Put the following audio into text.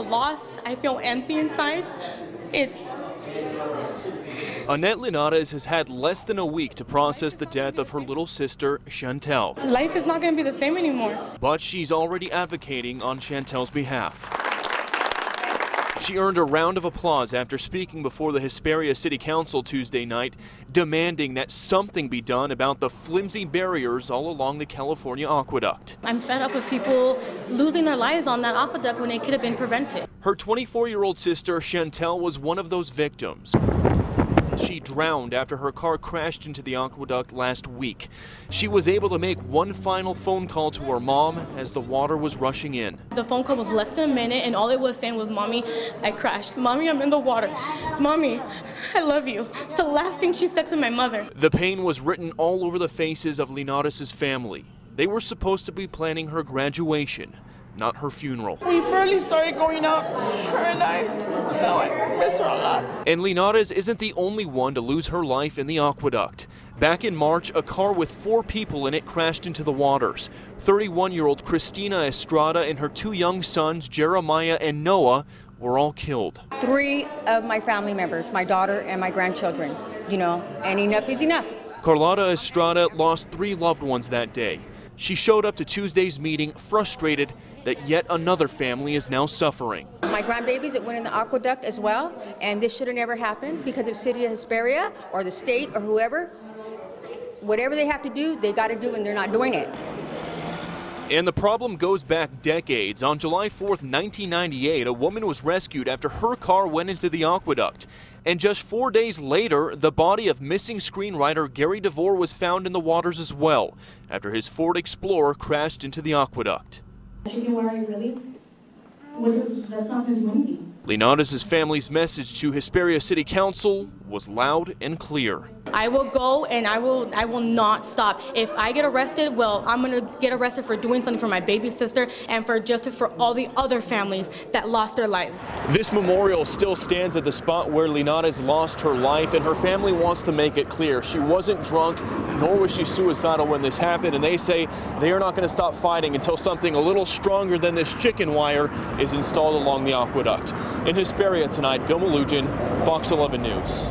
feel lost. I feel empty inside. It. Annette Linares has had less than a week to process the death of her little sister, Chantel. Life is not going to be the same anymore. But she's already advocating on Chantel's behalf. She earned a round of applause after speaking before the Hesperia City Council Tuesday night, demanding that something be done about the flimsy barriers all along the California aqueduct. I'm fed up with people losing their lives on that aqueduct when it could have been prevented. Her 24 year old sister, Chantel, was one of those victims. She drowned after her car crashed into the aqueduct last week. She was able to make one final phone call to her mom as the water was rushing in. The phone call was less than a minute, and all it was saying was, Mommy, I crashed. Mommy, I'm in the water. Mommy, I love you. It's the last thing she said to my mother. The pain was written all over the faces of Linares' family. They were supposed to be planning her graduation, not her funeral. We barely started going out, her and I. Now I miss her lot. And Linares isn't the only one to lose her life in the aqueduct. Back in March, a car with four people in it crashed into the waters. 31 year old Christina Estrada and her two young sons, Jeremiah and Noah, were all killed. Three of my family members, my daughter and my grandchildren, you know, and enough is enough. Carlotta Estrada lost three loved ones that day. She showed up to Tuesday's meeting frustrated that yet another family is now suffering. My grandbabies that went in the aqueduct as well, and this should have never happened because of City of Hesperia or the state or whoever. Whatever they have to do, they got to do, and they're not doing it. And the problem goes back decades. On July 4th, 1998, a woman was rescued after her car went into the aqueduct. And just four days later, the body of missing screenwriter Gary DeVore was found in the waters as well, after his Ford Explorer crashed into the aqueduct. She can worry, really? What is, that's not going to do anything. Linares' family's message to Hesperia City Council was loud and clear. I will go and I will I will not stop. If I get arrested, well, I'm going to get arrested for doing something for my baby sister and for justice for all the other families that lost their lives. This memorial still stands at the spot where Linares lost her life, and her family wants to make it clear she wasn't drunk, nor was she suicidal when this happened, and they say they are not going to stop fighting until something a little stronger than this chicken wire is installed along the aqueduct. In Hesperia tonight, Bill Melugin, Fox 11 News.